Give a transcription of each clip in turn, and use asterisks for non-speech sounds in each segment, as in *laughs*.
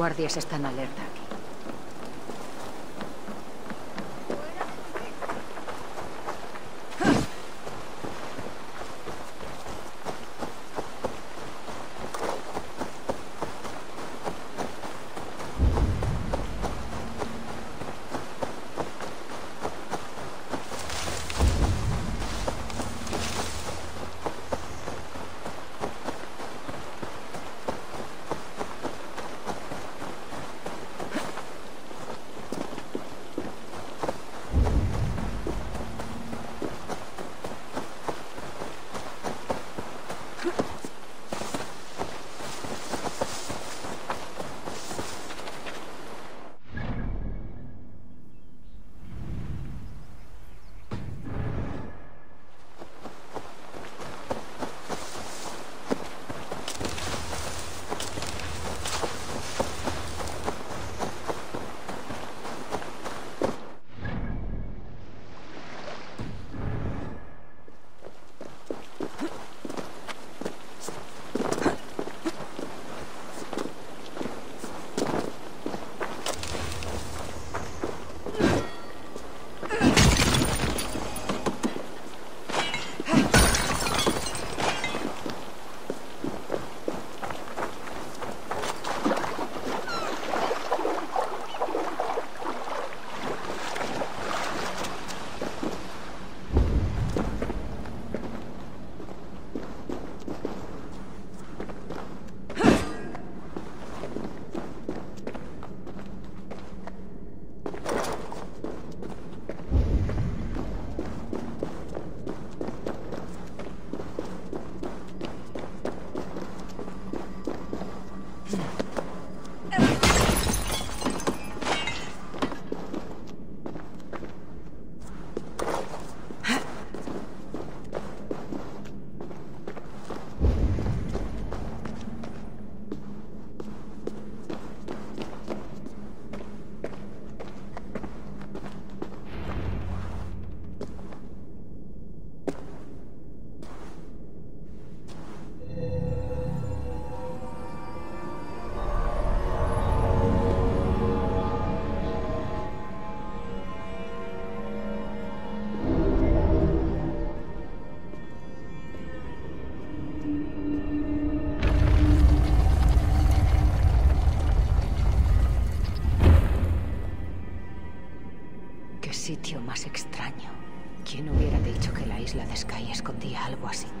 guardias están alerta Algo así?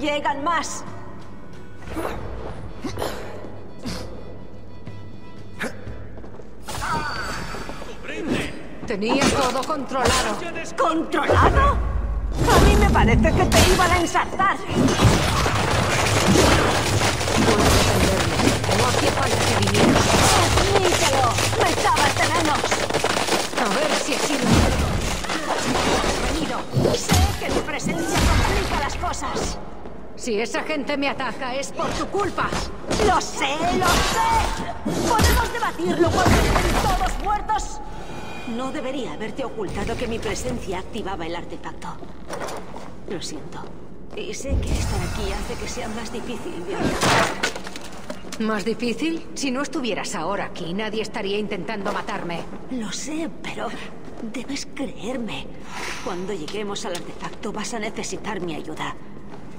¡Llegan más! Tenía todo controlado. ¿Controlado? A mí me parece que te iban a ensartar. No hacía falta que vinieras. Si esa gente me ataca es por tu culpa. ¡Lo sé, lo sé! ¿Podemos debatirlo cuando estén todos muertos? No debería haberte ocultado que mi presencia activaba el artefacto. Lo siento. Y sé que estar aquí hace que sea más difícil de ¿Más difícil? Si no estuvieras ahora aquí, nadie estaría intentando matarme. Lo sé, pero debes creerme. Cuando lleguemos al artefacto vas a necesitar mi ayuda.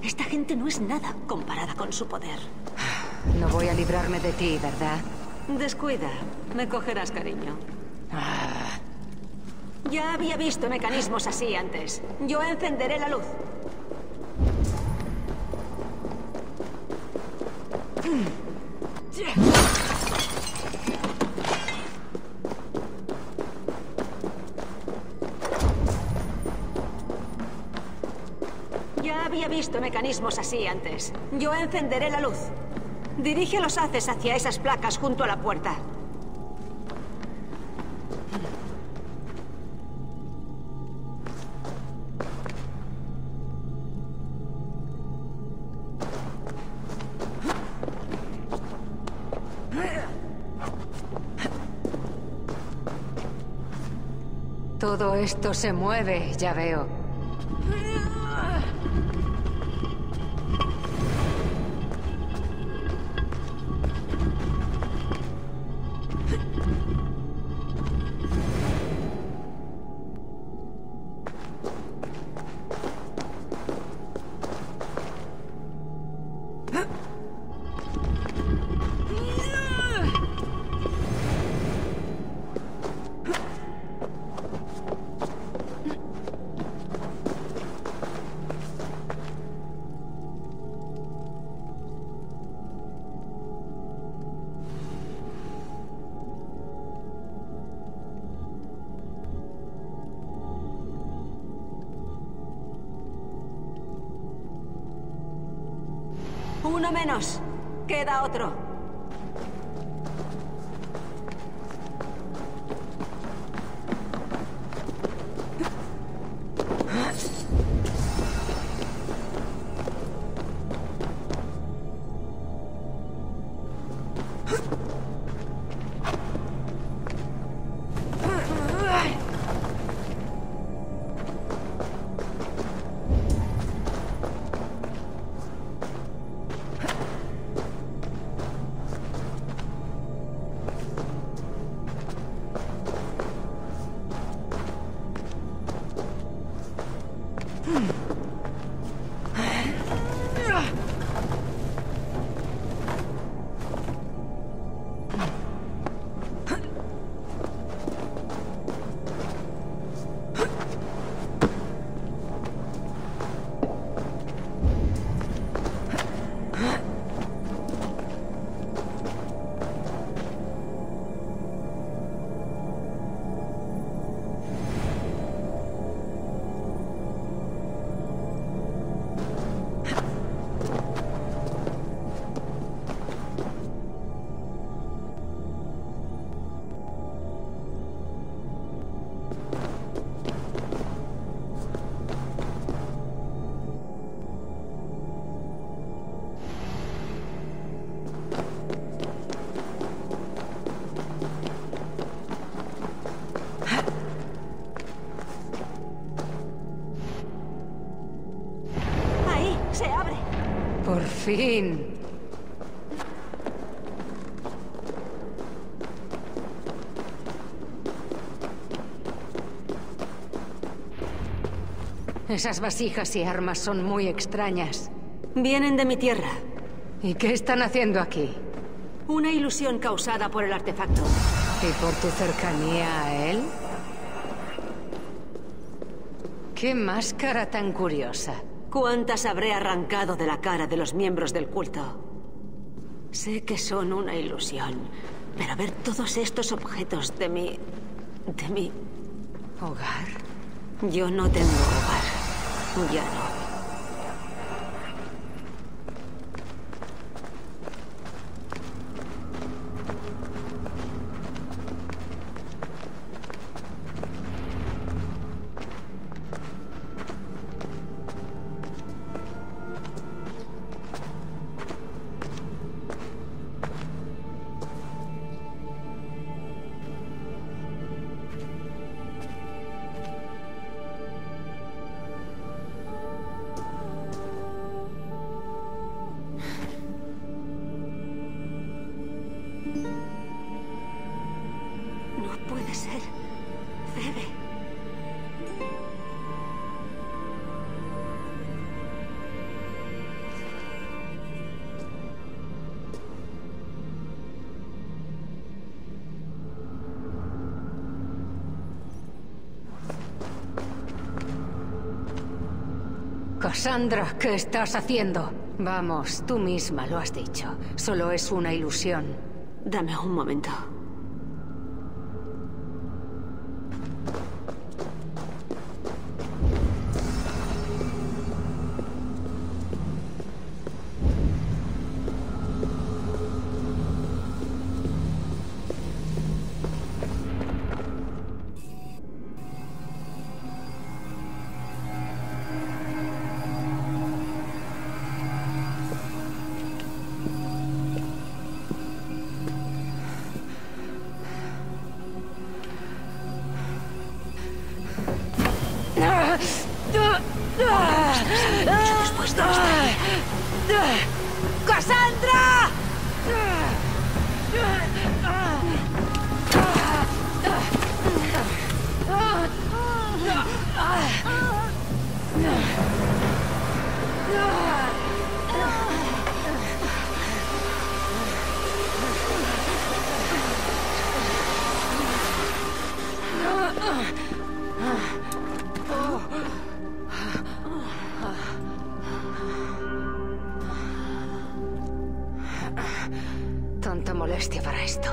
Esta gente no es nada comparada con su poder. *sighs* No voy a librarme de ti, ¿verdad? Descuida, me cogerás cariño. *sighs* Ya había visto mecanismos así antes. Yo encenderé la luz. *sighs* mecanismos así antes. Yo encenderé la luz. Dirige los haces hacia esas placas junto a la puerta. Todo esto se mueve, ya veo. uno menos. Queda otro. Fin. Esas vasijas y armas son muy extrañas. Vienen de mi tierra. ¿Y qué están haciendo aquí? Una ilusión causada por el artefacto. ¿Y por tu cercanía a él? ¿Qué máscara tan curiosa? ¿Cuántas habré arrancado de la cara de los miembros del culto? Sé que son una ilusión, pero ver todos estos objetos de mi... de mi... ¿Hogar? Yo no tengo hogar. Ya no. Cassandra, ¿qué estás haciendo? Vamos, tú misma lo has dicho. Solo es una ilusión. Dame un momento. ¡Cassandra! Molestia para esto.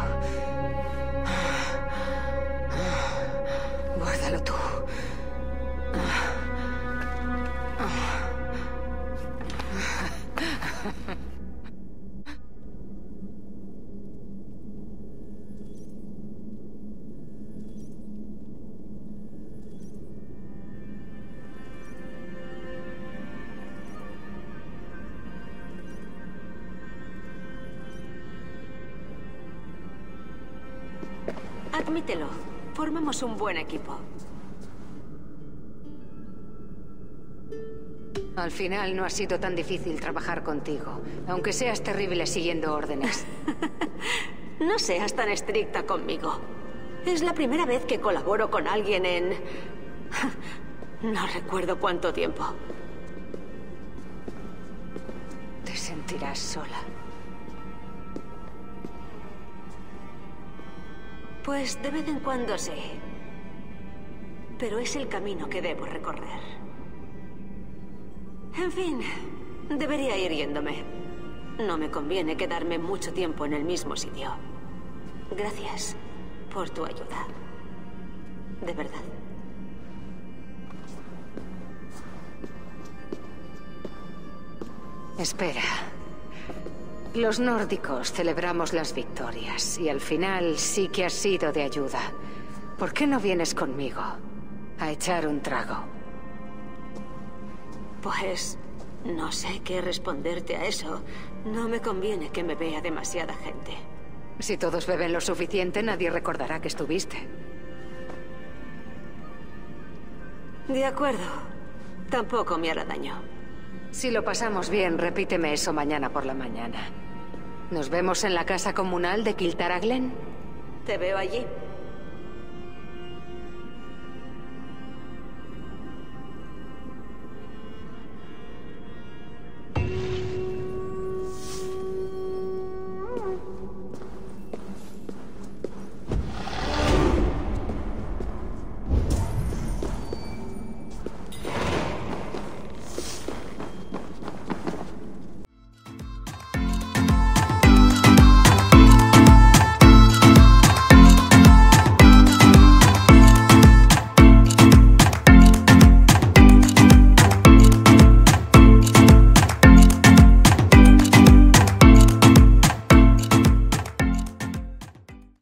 Guárdalo tú. Admítelo. Formamos un buen equipo. Al final no ha sido tan difícil trabajar contigo, aunque seas terrible siguiendo órdenes. *laughs* No seas tan estricta conmigo. Es la primera vez que colaboro con alguien en... *laughs* No recuerdo cuánto tiempo. Te sentirás sola. Pues de vez en cuando sí. Pero es el camino que debo recorrer. En fin, debería ir yéndome. No me conviene quedarme mucho tiempo en el mismo sitio. Gracias por tu ayuda. De verdad. Espera. Los nórdicos celebramos las victorias y al final sí que has sido de ayuda. ¿Por qué no vienes conmigo a echar un trago? Pues no sé qué responderte a eso. No me conviene que me vea demasiada gente. Si todos beben lo suficiente, nadie recordará que estuviste. De acuerdo. Tampoco me hará daño. Si lo pasamos bien, repíteme eso mañana por la mañana. ¿Nos vemos en la casa comunal de Kiltaraglen? Te veo allí.